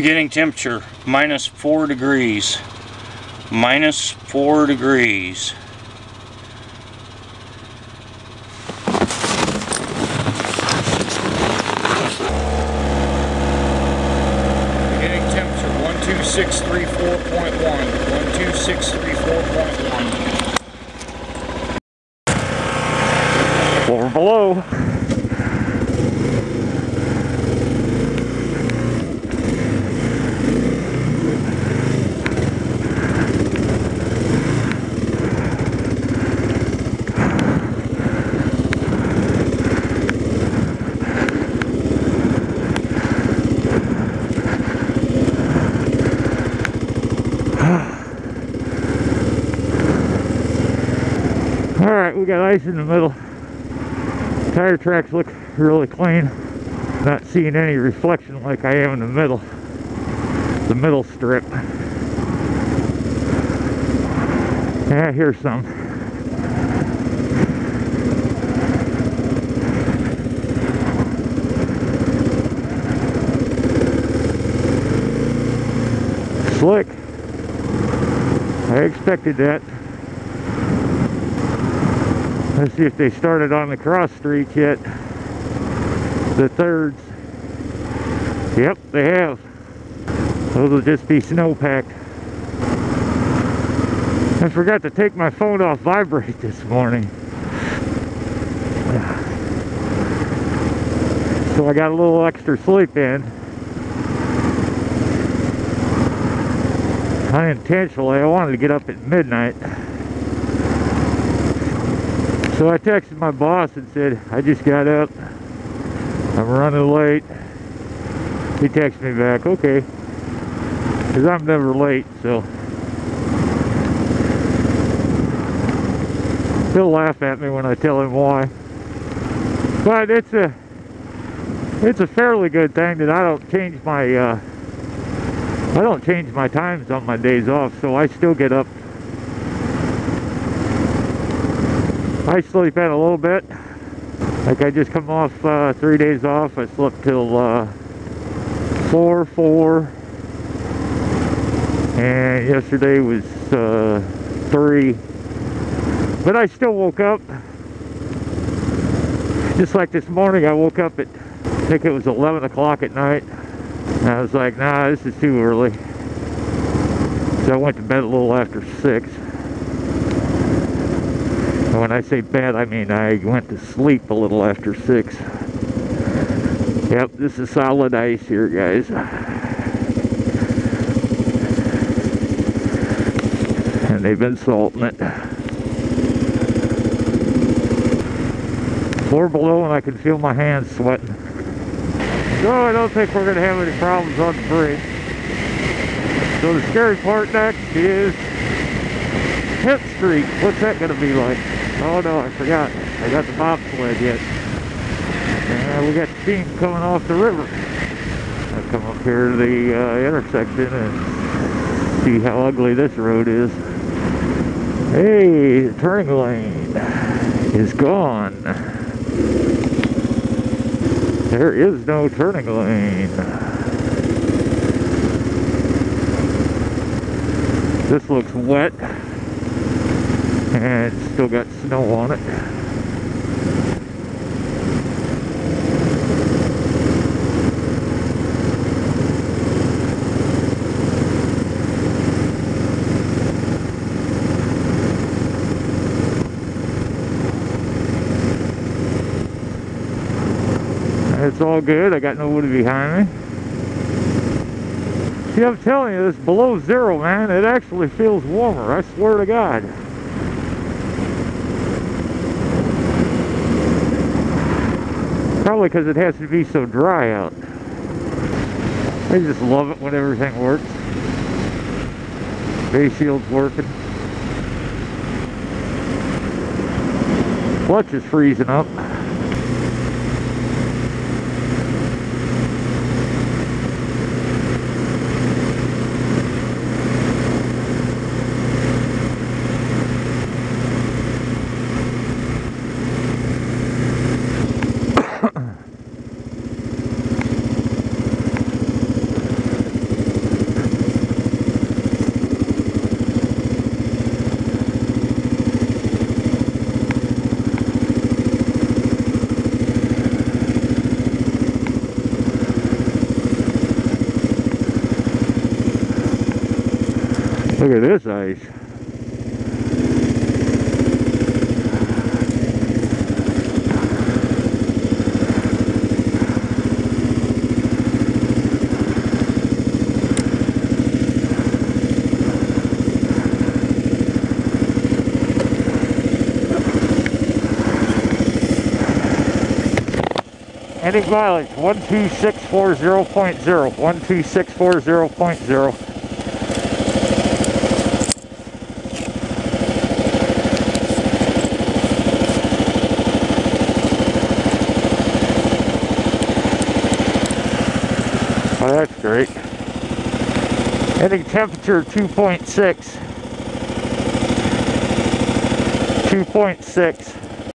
Beginning temperature minus 4 degrees. Minus 4 degrees. Beginning temperature 12634.1. 12634.1. Floor below. Alright, we got ice in the middle. Tire tracks look really clean. Not seeing any reflection like I am in the middle. The middle strip. Yeah, here's some. Slick. I expected that. Let's see if they started on the cross streets yet. The thirds. Yep, they have. Those will just be snowpack. I forgot to take my phone off vibrate this morning. So I got a little extra sleep in. Unintentionally, I wanted to get up at midnight. So I texted my boss and said, I just got up. I'm running late. He texted me back, okay. Because I'm never late, so. He'll laugh at me when I tell him why. But it's a, it's a fairly good thing that I don't change my, uh, I don't change my times on my days off, so I still get up I sleep in a little bit. Like I just come off uh, three days off. I slept till uh, 4, 4. And yesterday was uh, 3. But I still woke up. Just like this morning, I woke up at, I think it was 11 o'clock at night. And I was like, nah, this is too early. So I went to bed a little after 6 when I say bed, I mean I went to sleep a little after 6. Yep, this is solid ice here, guys. And they've been salting it. Floor below and I can feel my hands sweating. So I don't think we're going to have any problems on the bridge. So the scary part next is 10th Street. What's that going to be like? Oh no, I forgot. I got the bobsled yet. And we got the team coming off the river. I'll come up here to the uh, intersection and see how ugly this road is. Hey, the turning lane is gone. There is no turning lane. This looks wet and it's still got snow on it. It's all good. I got no nobody behind me. See, I'm telling you, this below zero, man. It actually feels warmer. I swear to God. Probably because it has to be so dry out. I just love it when everything works. Base shield's working. Clutch is freezing up. Look at this ice. Any mileage, 12640.0, 12640.0. Oh, that's great. Ending temperature 2.6. 2.6.